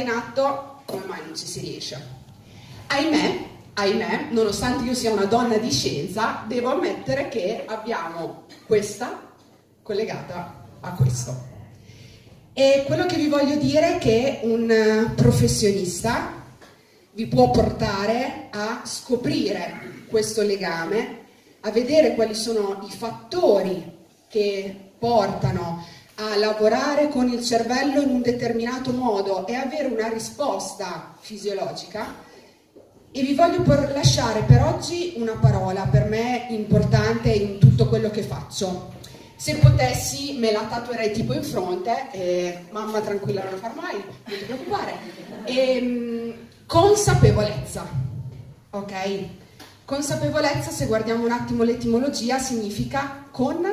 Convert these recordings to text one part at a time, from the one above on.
in atto, come mai non ci si riesce? Ahimè, ahimè, nonostante io sia una donna di scienza, devo ammettere che abbiamo questa collegata a questo. E quello che vi voglio dire è che un professionista vi può portare a scoprire questo legame, a vedere quali sono i fattori che portano a lavorare con il cervello in un determinato modo e avere una risposta fisiologica. E vi voglio lasciare per oggi una parola per me importante in tutto quello che faccio. Se potessi me la tatuerei tipo in fronte, e, mamma tranquilla non far mai, non ti preoccupare. E, ehm, consapevolezza, ok? Consapevolezza, se guardiamo un attimo l'etimologia, significa con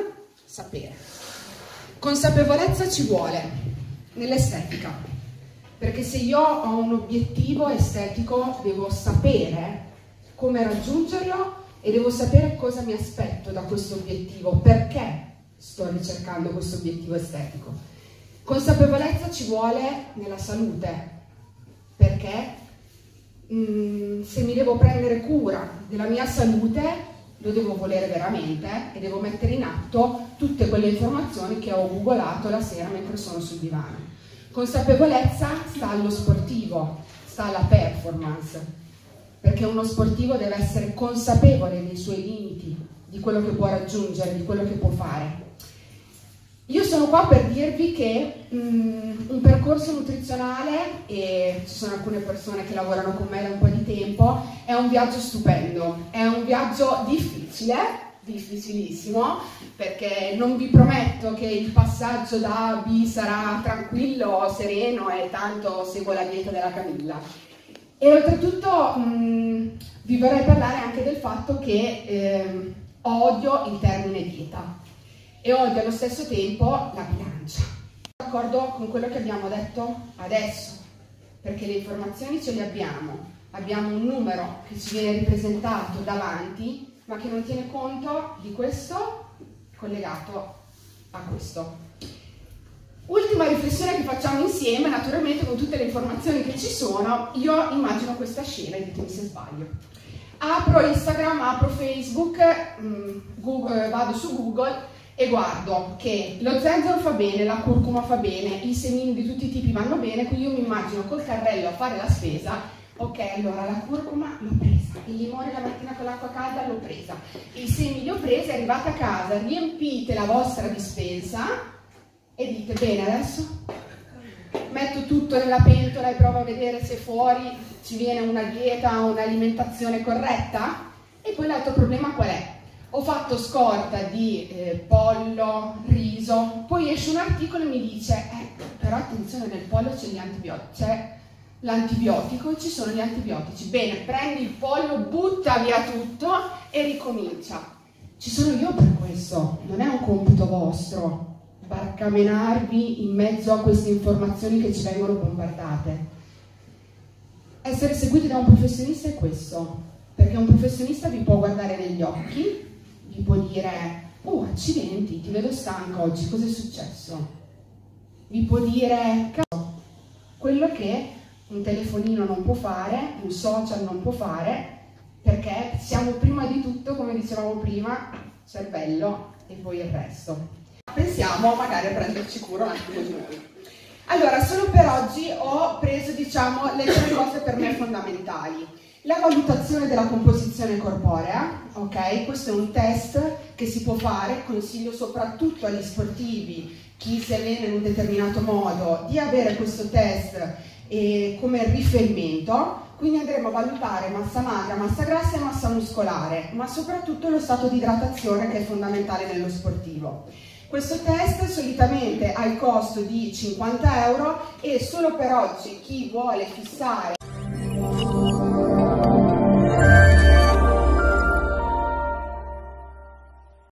sapere. Consapevolezza ci vuole nell'estetica, perché se io ho un obiettivo estetico devo sapere come raggiungerlo e devo sapere cosa mi aspetto da questo obiettivo, perché sto ricercando questo obiettivo estetico. Consapevolezza ci vuole nella salute, perché mh, mm, se mi devo prendere cura della mia salute lo devo volere veramente e devo mettere in atto tutte quelle informazioni che ho googolato la sera mentre sono sul divano. Consapevolezza sta allo sportivo, sta alla performance, perché uno sportivo deve essere consapevole dei suoi limiti, di quello che può raggiungere, di quello che può fare. Io sono qua per dirvi che um, un percorso nutrizionale, e ci sono alcune persone che lavorano con me da un po' di tempo, è un viaggio stupendo, è un viaggio difficile, difficilissimo, perché non vi prometto che il passaggio da A a B sarà tranquillo, sereno e tanto seguo la dieta della Camilla. E oltretutto um, vi vorrei parlare anche del fatto che eh, odio il termine dieta e odio allo stesso tempo la bilancia. D'accordo con quello che abbiamo detto adesso, perché le informazioni ce le abbiamo, abbiamo un numero che ci viene ripresentato davanti, ma che non tiene conto di questo collegato a questo. Ultima riflessione che facciamo insieme, naturalmente con tutte le informazioni che ci sono, io immagino questa scena, ditemi se sbaglio. Apro Instagram, apro Facebook, mm, Google, vado su Google e guardo che lo zenzero fa bene, la curcuma fa bene, i semini di tutti i tipi vanno bene, quindi io mi immagino col carrello a fare la spesa, ok, allora la curcuma l'ho presa, il limone la mattina con l'acqua calda l'ho presa, i semi li ho presi, arrivate a casa, riempite la vostra dispensa e dite, bene, adesso metto tutto nella pentola e provo a vedere se fuori ci viene una dieta, un'alimentazione corretta? E poi l'altro problema qual è? Ho fatto scorta di eh, pollo, riso, poi esce un articolo e mi dice, eh, però attenzione nel pollo c'è c'è l'antibiotico e ci sono gli antibiotici. Bene, prendi il pollo, butta via tutto e ricomincia. Ci sono io per questo, non è un compito vostro barcamenarvi in mezzo a queste informazioni che ci vengono bombardate. Essere seguiti da un professionista è questo, perché un professionista vi può guardare negli occhi, gli può dire, oh accidenti, ti vedo stanco oggi, cosa è successo? Vi può dire, cazzo, quello che un telefonino non può fare, un social non può fare, perché siamo prima di tutto, come dicevamo prima, cervello e poi il resto. Pensiamo magari a prenderci cura un attimo di noi. Allora, solo per oggi ho preso, diciamo, le tre cose per me fondamentali. La valutazione della composizione corporea, ok? Questo è un test che si può fare, consiglio soprattutto agli sportivi, chi si allena in un determinato modo, di avere questo test eh, come riferimento. Quindi andremo a valutare massa magra, massa grassa e massa muscolare, ma soprattutto lo stato di idratazione che è fondamentale nello sportivo. Questo test solitamente ha il costo di 50 euro e solo per oggi chi vuole fissare